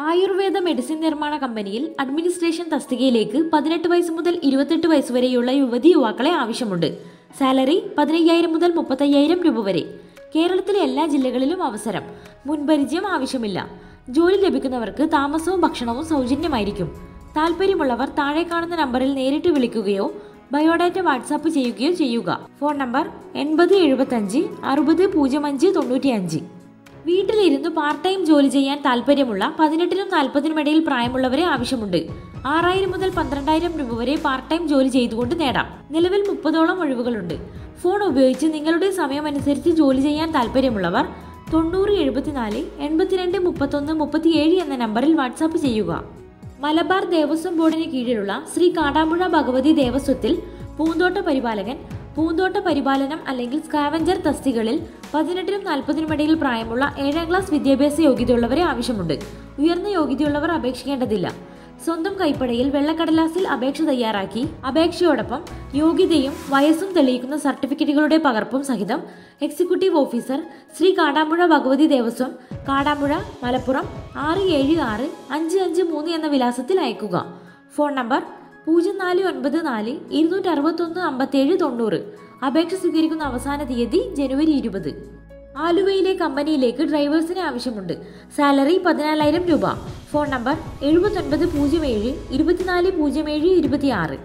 Ayurveda medicine നിർമ്മാണ കമ്പനിയിൽ administration തസ്തികയിലേക്ക് പതിനെട്ട് വയസ്സ് മുതൽ ഇരുപത്തെട്ട് വയസ്സ് വരെയുള്ള യുവതി യുവാക്കളെ ആവശ്യമുണ്ട്. സാലറി പതിനയ്യായിരം മുതൽ മുപ്പത്തയ്യായിരം രൂപ വരെ. കേരളത്തിലെ എല്ലാ ജില്ലകളിലും അവസരം. മുൻപരിചയം ആവശ്യമില്ല. ജോലി ലഭിക്കുന്നവർക്ക് താമസവും ഭക്ഷണവും സൗജന്യമായിരിക്കും. താല്പര്യമുള്ളവർ താഴെ കാണുന്ന നമ്പറിൽ നേരിട്ട് വിളിക്കുകയോ ബയോഡാറ്റ വാട്സാപ്പ് ചെയ്യുകയോ ചെയ്യുക. ഫോൺ നമ്പർ എൺപത് എഴുപത്തഞ്ച് അറുപത് പൂജ്യം അഞ്ച് തൊണ്ണൂറ്റിയഞ്ച്. വീട്ടിലിരുന്ന് പാർട്ട് ടൈം ജോലി ചെയ്യാൻ താല്പര്യമുള്ള പതിനെട്ടിനും നാൽപ്പതിനും ഇടയിൽ പ്രായമുള്ളവരെ ആവശ്യമുണ്ട്. ആറായിരം മുതൽ പന്ത്രണ്ടായിരം രൂപ വരെ പാർട്ട് ടൈം ജോലി ചെയ്തുകൊണ്ട് നേടാം. നിലവിൽ മുപ്പതോളം ഒഴിവുകളുണ്ട്. ഫോൺ ഉപയോഗിച്ച് നിങ്ങളുടെ സമയമനുസരിച്ച് ജോലി ചെയ്യാൻ താല്പര്യമുള്ളവർ തൊണ്ണൂറ് എഴുപത്തിനാല് എൺപത്തിരണ്ട് മുപ്പത്തൊന്ന് മുപ്പത്തിയേഴ് എന്ന നമ്പറിൽ വാട്സാപ്പ് ചെയ്യുക. മലബാർ ദേവസ്വം ബോർഡിന് കീഴിലുള്ള ശ്രീ കാടാമ്പുഴ ഭഗവതി ദേവസ്വത്തിൽ പൂന്തോട്ട പരിപാലകൻ പൂന്തോട്ട പരിപാലനം അല്ലെങ്കിൽ സ്കാവഞ്ചർ തസ്തികളിൽ പതിനെട്ടിനും നാൽപ്പതിനും ഇടയിൽ പ്രായമുള്ള ഏഴാം ക്ലാസ് വിദ്യാഭ്യാസ യോഗ്യതയുള്ളവരെ ആവശ്യമുണ്ട്. ഉയർന്ന യോഗ്യതയുള്ളവർ അപേക്ഷിക്കേണ്ടതില്ല. സ്വന്തം കൈപ്പടയിൽ വെള്ളക്കടലാസിൽ അപേക്ഷ തയ്യാറാക്കി അപേക്ഷയോടൊപ്പം യോഗ്യതയും വയസ്സും തെളിയിക്കുന്ന സർട്ടിഫിക്കറ്റുകളുടെ പകർപ്പും സഹിതം എക്സിക്യൂട്ടീവ് ഓഫീസർ ശ്രീ കാടാമ്പുഴ ഭഗവതി ദേവസ്വം കാടാമ്പുഴ മലപ്പുറം ആറ് ഏഴ് ആറ് അഞ്ച് അഞ്ച് മൂന്ന് എന്ന വിലാസത്തിൽ അയക്കുക ഫോൺ നമ്പർ പൂജ്യം നാല് ഒൻപത് നാല് ഇരുന്നൂറ്റി അറുപത്തൊന്ന് അമ്പത്തേഴ് തൊണ്ണൂറ്. അപേക്ഷ സ്വീകരിക്കുന്ന അവസാന തീയതി ജനുവരി ഇരുപത്. ആലുവയിലെ കമ്പനിയിലേക്ക് ഡ്രൈവേഴ്സിന് ആവശ്യമുണ്ട്. സാലറി പതിനാലായിരം രൂപ. ഫോൺ നമ്പർ എഴുപത്തൊൻപത് പൂജ്യം ഏഴ് ഇരുപത്തിനാല് പൂജ്യം ഏഴ് ഇരുപത്തിയാറ്.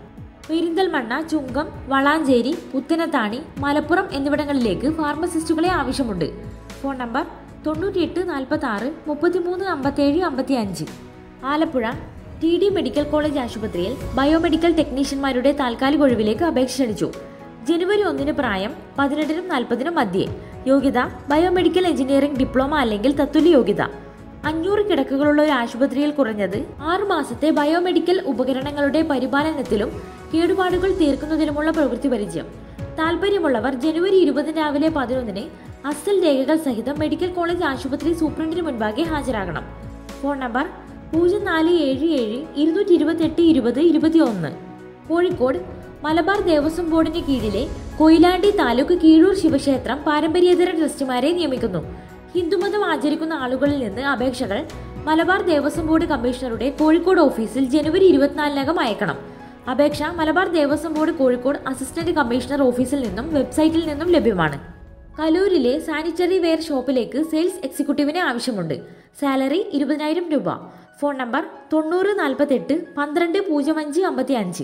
പെരിന്തൽമണ്ണ ചുങ്കം വളാഞ്ചേരി പുത്തനത്താണി മലപ്പുറം എന്നിവിടങ്ങളിലേക്ക് ഫാർമസിസ്റ്റുകളെ ആവശ്യമുണ്ട്. ഫോൺ നമ്പർ തൊണ്ണൂറ്റിയെട്ട് നാൽപ്പത്തി ആറ് മുപ്പത്തിമൂന്ന് അമ്പത്തേഴ് അമ്പത്തി അഞ്ച് Alappuzha T D medical college ആശുപത്രിയിൽ ബയോമെഡിക്കൽ ടെക്നീഷ്യന്മാരുടെ താൽക്കാലിക ഒഴിവിലേക്ക് അപേക്ഷ ക്ഷണിച്ചു. ജനുവരി ഒന്നിന് പ്രായം പതിനെട്ടിനും നാൽപ്പതിനും മധ്യേ. യോഗ്യത ബയോമെഡിക്കൽ എഞ്ചിനീയറിംഗ് ഡിപ്ലോമ അല്ലെങ്കിൽ തത്തുല്യ യോഗ്യത. അഞ്ഞൂറ് കിടക്കുകളുള്ള ഒരു ആശുപത്രിയിൽ കുറഞ്ഞത് ആറു മാസത്തെ ബയോമെഡിക്കൽ ഉപകരണങ്ങളുടെ പരിപാലനത്തിലും കേടുപാടുകൾ തീർക്കുന്നതിലുമുള്ള പ്രവൃത്തി പരിചയം. താല്പര്യമുള്ളവർ ജനുവരി ഇരുപതിന് രാവിലെ പതിനൊന്നിന് അസൽ രേഖകൾ സഹിതം മെഡിക്കൽ കോളേജ് ആശുപത്രി സൂപ്രണ്ടിന് മുൻപാകെ ഹാജരാകണം. ഫോൺ നമ്പർ പൂജ്യം നാല് ഏഴ് ഏഴ് ഇരുന്നൂറ്റി ഇരുപത്തെട്ട് ഇരുപത് ഇരുപത്തി ഒന്ന് കോഴിക്കോട് മലബാർ ദേവസ്വം ബോർഡിന് കീഴിലെ കൊയിലാണ്ടി താലൂക്ക് കീഴൂർ ശിവക്ഷേത്രം പാരമ്പര്യേതര ട്രസ്റ്റുമാരെ നിയമിക്കുന്നു. ഹിന്ദുമതം ആചരിക്കുന്ന ആളുകളിൽ നിന്ന് അപേക്ഷകൾ മലബാർ ദേവസ്വം ബോർഡ് കമ്മീഷണറുടെ കോഴിക്കോട് ഓഫീസിൽ ജനുവരി ഇരുപത്തിനാലിനകം അയക്കണം. അപേക്ഷ Malabar Devaswom board Kozhikode assistant commissioner ഓഫീസിൽ നിന്നും വെബ്സൈറ്റിൽ നിന്നും ലഭ്യമാണ്. കലൂരിലെ സാനിറ്ററി വെയർ ഷോപ്പിലേക്ക് സെയിൽസ് എക്സിക്യൂട്ടീവിനെ ആവശ്യമുണ്ട്. സാലറി ഇരുപതിനായിരം രൂപ. ഫോൺ നമ്പർ തൊണ്ണൂറ് നാൽപ്പത്തെട്ട് പന്ത്രണ്ട് പൂജ്യം അഞ്ച് അമ്പത്തി അഞ്ച്.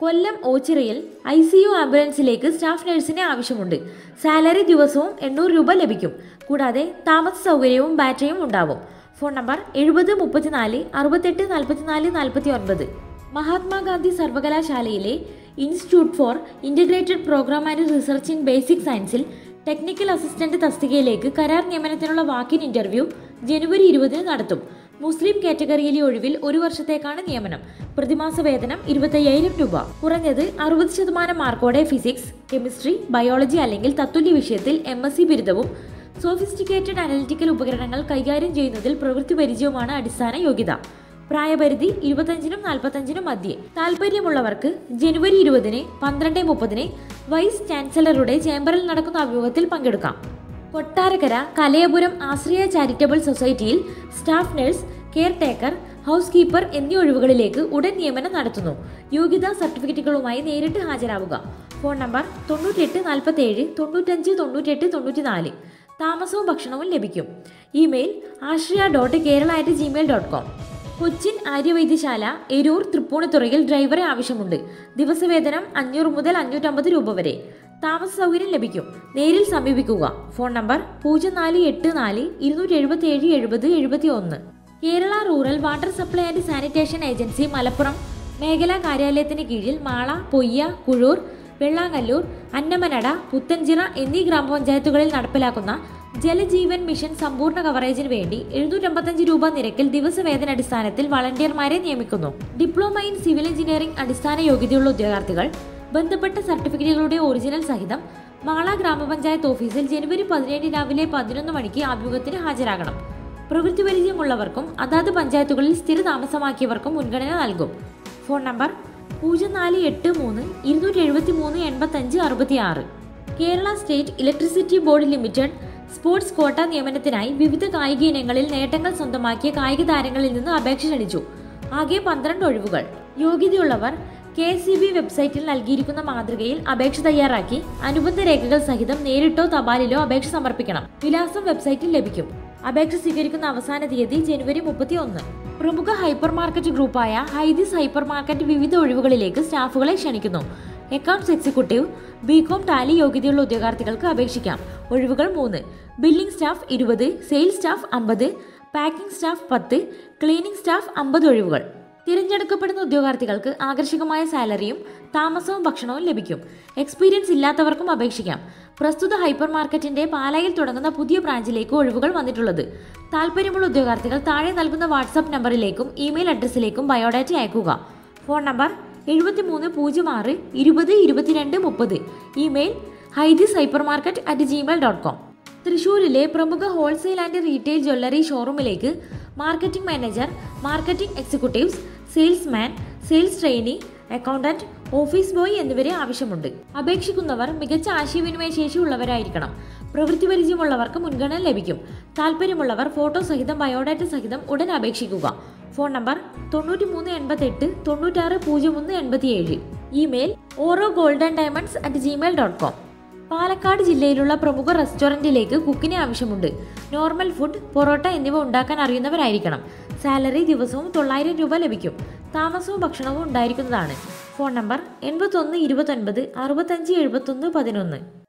കൊല്ലം ഓച്ചിറയിൽ ഐ സി യു ആംബുലൻസിലേക്ക് സ്റ്റാഫ് നഴ്സിനെ ആവശ്യമുണ്ട്. സാലറി ദിവസവും എണ്ണൂറ് രൂപ ലഭിക്കും. കൂടാതെ താമസ സൗകര്യവും ബാറ്ററിയും ഉണ്ടാവും. ഫോൺ നമ്പർ എഴുപത് മുപ്പത്തിനാല് അറുപത്തെട്ട് നാൽപ്പത്തിനാല് നാൽപ്പത്തി ഒൻപത് മഹാത്മാഗാന്ധി സർവകലാശാലയിലെ institute four integrated programme and research in basic സയൻസിൽ ടെക്നിക്കൽ അസിസ്റ്റന്റ് തസ്തികയിലേക്ക് കരാർ നിയമനത്തിനുള്ള വാക്കിൻ ഇന്റർവ്യൂ ജനുവരി ഇരുപതിന് നടത്തും. മുസ്ലിം കാറ്റഗറിയിലെ ഒഴിവിൽ ഒരു വർഷത്തേക്കാണ് നിയമനം. പ്രതിമാസ വേതനം ഇരുപത്തയ്യായിരം രൂപ. കുറഞ്ഞത് അറുപത് ശതമാനം മാർക്കോടെ ഫിസിക്സ് കെമിസ്ട്രി ബയോളജി അല്ലെങ്കിൽ തത്തുല്യ വിഷയത്തിൽ എം എസ് സി ബിരുദവും സോഫിസ്റ്റിക്കേറ്റഡ് അനലിറ്റിക്കൽ ഉപകരണങ്ങൾ കൈകാര്യം ചെയ്യുന്നതിൽ പ്രവൃത്തി പരിചയവുമാണ് അടിസ്ഥാന യോഗ്യത. പ്രായപരിധി ഇരുപത്തഞ്ചിനും നാൽപ്പത്തഞ്ചിനും മധ്യേ. താല്പര്യമുള്ളവർക്ക് ജനുവരി ഇരുപതിന് പന്ത്രണ്ട് മുപ്പതിന് വൈസ് ചാൻസലറുടെ ചേംബറിൽ നടക്കുന്ന അഭിമുഖത്തിൽ പങ്കെടുക്കാം. കൊട്ടാരക്കര കലയപുരം ആശ്രയ ചാരിറ്റബിൾ സൊസൈറ്റിയിൽ staff nurse caretaker housekeeper എന്നീ ഒഴിവുകളിലേക്ക് ഉടൻ നിയമനം നടത്തുന്നു. യോഗ്യതാ സർട്ടിഫിക്കറ്റുകളുമായി നേരിട്ട് ഹാജരാവുക. ഫോൺ നമ്പർ തൊണ്ണൂറ്റെട്ട് നാൽപ്പത്തേഴ് തൊണ്ണൂറ്റഞ്ച് തൊണ്ണൂറ്റെട്ട് തൊണ്ണൂറ്റിനാല്. താമസവും ഭക്ഷണവും ലഭിക്കും. Email Ashraya dot Kerala at Gmail dot com Cochin Aryavaidyasala Eroor തൃപ്പൂണിത്തുറയിൽ ഡ്രൈവറെ ആവശ്യമുണ്ട്. ദിവസവേതനം അഞ്ഞൂറ് മുതൽ അഞ്ഞൂറ്റമ്പത് രൂപ വരെ. താമസ സൗകര്യം ലഭിക്കും. നേരിൽ സമീപിക്കുക. ഫോൺ നമ്പർ പൂജ്യം നാല് എട്ട് നാല് ഇരുന്നൂറ്റി എഴുപത്തി ഏഴ് എഴുപത് എഴുപത്തി ഒന്ന് Kerala rural water supply and sanitation agency Malappuram. മേഖലാ കാര്യാലയത്തിന് കീഴിൽ മാള പൊയ്യ കുഴൂർ വെള്ളാങ്ങല്ലൂർ അന്നമനട പുത്തൻചിറ എന്നീ ഗ്രാമപഞ്ചായത്തുകളിൽ നടപ്പിലാക്കുന്ന ജലജീവൻ മിഷൻ സമ്പൂർണ കവറേജിന് വേണ്ടി എഴുന്നൂറ്റമ്പത്തഞ്ച് രൂപ നിരക്കിൽ ദിവസവേതന അടിസ്ഥാനത്തിൽ വളണ്ടിയർമാരെ നിയമിക്കുന്നു. ഡിപ്ലോമ ഇൻ സിവിൽ എഞ്ചിനീയറിംഗ് അടിസ്ഥാന യോഗ്യതയുള്ള ഉദ്യോഗാർത്ഥികൾ ബന്ധപ്പെട്ട സർട്ടിഫിക്കറ്റുകളുടെ ഒറിജിനൽ സഹിതം മാള ഗ്രാമപഞ്ചായത്ത് ഓഫീസിൽ ജനുവരി പതിനേഴ് രാവിലെ പതിനൊന്ന് മണിക്ക് അഭിമുഖത്തിന് ഹാജരാകണം. പ്രവൃത്തി പരിചയമുള്ളവർക്കും അതാത് പഞ്ചായത്തുകളിൽ സ്ഥിര താമസമാക്കിയവർക്കും മുൻഗണന നൽകും. ഫോൺ നമ്പർ പൂജ്യം നാല് എട്ട് മൂന്ന് ഇരുന്നൂറ്റി എഴുപത്തി മൂന്ന് എൺപത്തഞ്ച് അറുപത്തി ആറ് Kerala state electricity board limited sports quota നിയമനത്തിനായി വിവിധ കായിക ഇനങ്ങളിൽ നേട്ടങ്ങൾ സ്വന്തമാക്കിയ കായിക താരങ്ങളിൽ നിന്ന് അപേക്ഷ ക്ഷണിച്ചു. ആകെ പന്ത്രണ്ട് ഒഴിവുകൾ. യോഗ്യതയുള്ളവർ കെ സി ബി വെബ്സൈറ്റിൽ നൽകിയിരിക്കുന്ന മാതൃകയിൽ അപേക്ഷ തയ്യാറാക്കി അനുബന്ധ രേഖകൾ സഹിതം നേരിട്ടോ തപാലിലോ അപേക്ഷ സമർപ്പിക്കണം. വിലാസം വെബ്സൈറ്റിൽ ലഭിക്കും. അപേക്ഷ സ്വീകരിക്കുന്ന അവസാന തീയതി ജനുവരി മുപ്പത്തി ഒന്ന് പ്രമുഖ ഹൈപ്പർ മാർക്കറ്റ് ഗ്രൂപ്പായ ഹൈദിസ് ഹൈപ്പർ മാർക്കറ്റ് വിവിധ ഒഴിവുകളിലേക്ക് സ്റ്റാഫുകളെ ക്ഷണിക്കുന്നു. അക്കൗണ്ട്സ് എക്സിക്യൂട്ടീവ് ബികോം ടാലി യോഗ്യതയുള്ള ഉദ്യോഗാർത്ഥികൾക്ക് അപേക്ഷിക്കാം. ഒഴിവുകൾ മൂന്ന്. ബില്ലിംഗ് സ്റ്റാഫ് ഇരുപത് സെയിൽസ് സ്റ്റാഫ് അമ്പത് പാക്കിംഗ് സ്റ്റാഫ് പത്ത് ക്ലീനിംഗ് സ്റ്റാഫ് അമ്പത് ഒഴിവുകൾ. തിരഞ്ഞെടുക്കപ്പെടുന്ന ഉദ്യോഗാർത്ഥികൾക്ക് ആകർഷകമായ സാലറിയും താമസവും ഭക്ഷണവും ലഭിക്കും. എക്സ്പീരിയൻസ് ഇല്ലാത്തവർക്കും അപേക്ഷിക്കാം. പ്രസ്തുത ഹൈപ്പർ മാർക്കറ്റിന്റെ പാലായിൽ തുടങ്ങുന്ന പുതിയ ബ്രാഞ്ചിലേക്ക് ഒഴിവുകൾ വന്നിട്ടുള്ളത്. താല്പര്യമുള്ള ഉദ്യോഗാർത്ഥികൾ താഴെ നൽകുന്ന വാട്സാപ്പ് നമ്പറിലേക്കും ഇമെയിൽ അഡ്രസ്സിലേക്കും ബയോഡാറ്റ അയക്കുക. ഫോൺ നമ്പർ എഴുപത്തി മൂന്ന് പൂജ്യം ആറ് ഇരുപത് ഇരുപത്തിരണ്ട് മുപ്പത്. Email ഹൈദിസ് hypermarket at Gmail dot com തൃശൂരിലെ പ്രമുഖ wholesale and retail jewellery ഷോറൂമിലേക്ക് marketing manager marketing executives salesman sales trainee accountant office boy എന്നിവരെ ആവശ്യമുണ്ട്. അപേക്ഷിക്കുന്നവർ മികച്ച ആശയവിനിമയ ശേഷി ഉള്ളവരായിരിക്കണം പ്രവൃത്തി പരിചയമുള്ളവർക്ക് മുൻഗണന ലഭിക്കും. താല്പര്യമുള്ളവർ ഫോട്ടോ സഹിതം ബയോഡാറ്റ സഹിതം ഉടൻ അപേക്ഷിക്കുക. ഫോൺ നമ്പർ തൊണ്ണൂറ്റി മൂന്ന് എൺപത്തി എട്ട് തൊണ്ണൂറ്റാറ് പൂജ്യം ഒന്ന് എൺപത്തിയേഴ്. ഇമെയിൽ ഓരോ golden diamonds at Gmail dot com Palakkad ജില്ലയിലുള്ള പ്രമുഖ റെസ്റ്റോറന്റിലേക്ക് കുക്കിനെ ആവശ്യമുണ്ട്. നോർമൽ ഫുഡ് പൊറോട്ട എന്നിവ ഉണ്ടാക്കാൻ അറിയുന്നവരായിരിക്കണം. സാലറി ദിവസവും തൊള്ളായിരം രൂപ ലഭിക്കും. താമസവും ഭക്ഷണവും ഉണ്ടായിരിക്കുന്നതാണ്. ഫോൺ നമ്പർ എൺപത്തൊന്ന് ഇരുപത്തൊൻപത് അറുപത്തഞ്ച് എഴുപത്തൊന്ന് പതിനൊന്ന്.